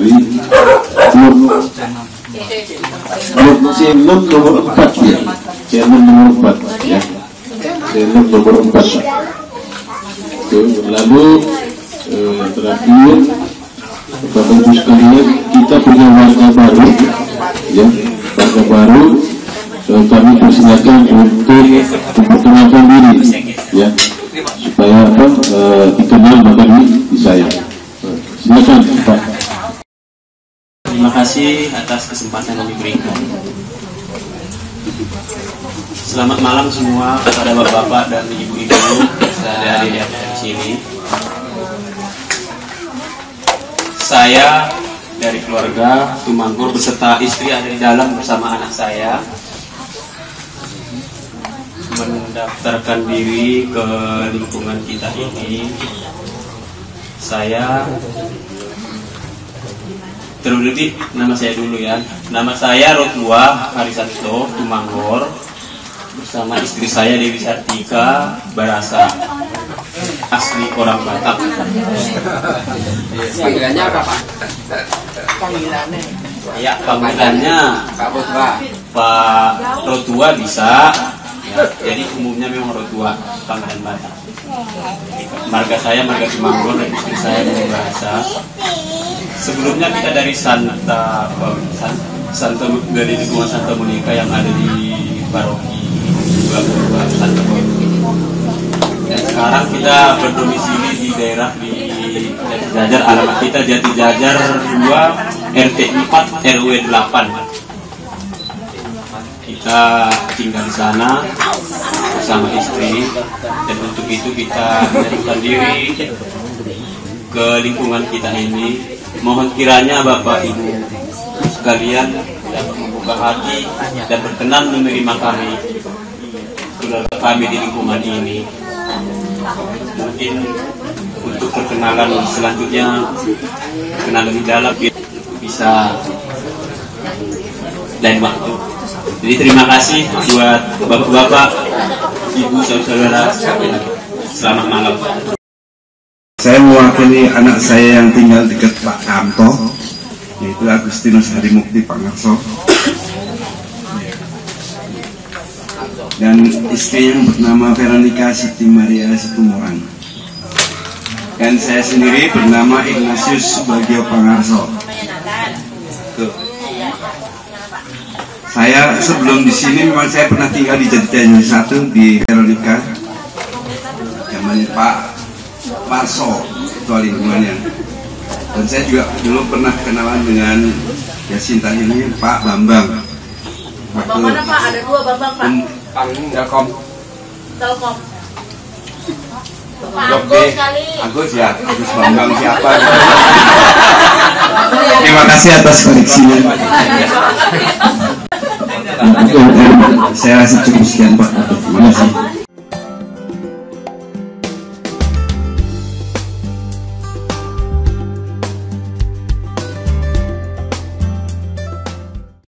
Nur Nur Celum nomor 4 ya. Celum nomor 4 ya. Celum nomor 4 Pak Oke, lalu eh, terakhir. Bapak Ibu sekalian kita punya warga baru ya. Warga baru. Eh, kami persilakan untuk memperkenalkan diri ya. Supaya apa eh, dikenal maka saya Eh, silakan Pak kasih atas kesempatan yang diberikan. Selamat malam semua kepada bapak-bapak dan ibu-ibu hadir di sini. Saya dari keluarga Tumanggur beserta istri ada di dalam bersama anak saya mendaftarkan diri ke lingkungan kita ini. Saya Terlebih nama saya dulu ya. Nama saya Rotua Harisanto Tumanggor bersama istri saya Dewi Sartika Barasa asli orang Batak. Panggilannya apa Pak? Ya panggilannya Pak Rotua bisa. Ya, jadi umumnya memang Rotua panggilan Batak. Marga saya marga Tumanggor dan istri saya dari Barasa. Sebelumnya kita dari Santa San, Santa dari lingkungan Santa Monica yang ada di Paroki Bulaga Santa. Dan sekarang kita berdomisili di daerah di Jati Jajar, alamat kita Jati Jajar 2 RT 4 RW 8. Kita tinggal di sana bersama istri dan untuk itu kita menyerahkan diri ke lingkungan kita ini Mohon kiranya Bapak Ibu sekalian dapat membuka hati dan berkenan menerima kami keluarga kami di lingkungan ini. Mungkin untuk perkenalan selanjutnya kenal lebih dalam bisa lain waktu. Jadi terima kasih buat bapak-bapak, ibu, saudara-saudara. Selamat malam. Saya mewakili anak saya yang tinggal dekat Pak Kamto, yaitu Agustinus Harimukti Pangarso. Dan istri yang bernama Veronica Siti Maria Situmorang. Dan saya sendiri bernama Ignatius Subagio Pangarso. Saya sebelum di sini memang saya pernah tinggal di Jatijanji satu di Veronica. Namanya Pak Marso ketua lingkungannya dan saya juga dulu pernah kenalan dengan Yasinta ini Pak Bambang Bambang mana Pak? Ada dua Bambang Pak. Pang Telkom. Telkom. Pak Agus kali. Agus ya Agus Bambang siapa terima kasih atas koreksinya saya rasa cukup sekian Pak